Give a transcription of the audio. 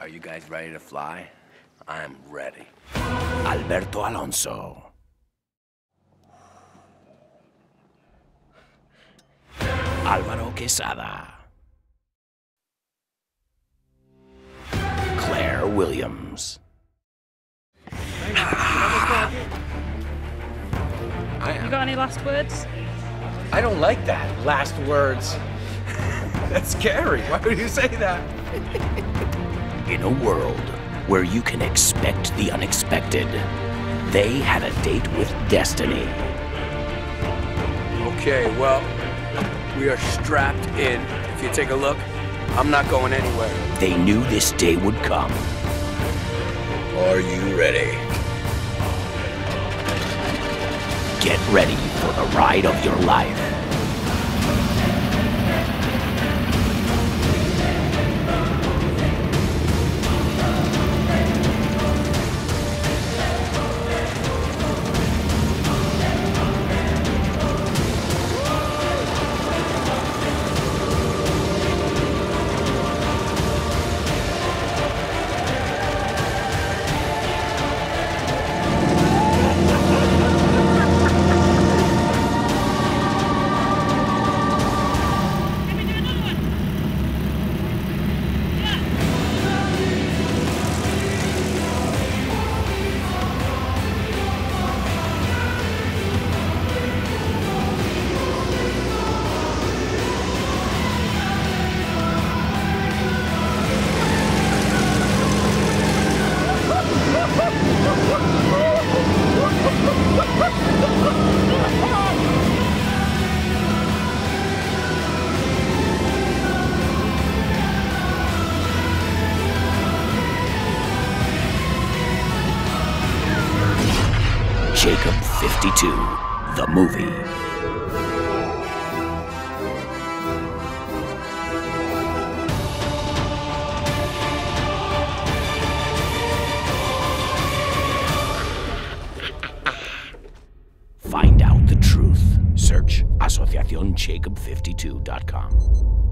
Are you guys ready to fly? I'm ready. Alberto Alonso. Álvaro Quesada. Claire Williams. I You got any last words? I don't like that. Last words. That's scary. Why would you say that? In a world where you can expect the unexpected, they had a date with destiny. Okay, well, we are strapped in. If you take a look, I'm not going anywhere. They knew this day would come. Are you ready? Get ready for the ride of your life. Jacob 52, the movie. Find out the truth. Search AsociaciónJacob52.com.